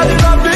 We got